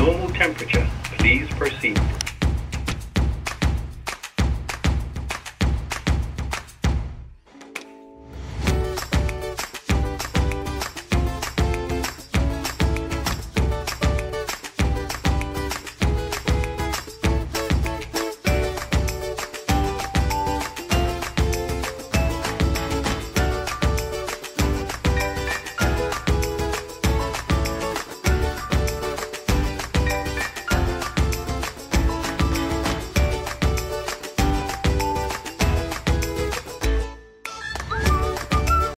normal temperature. Please proceed.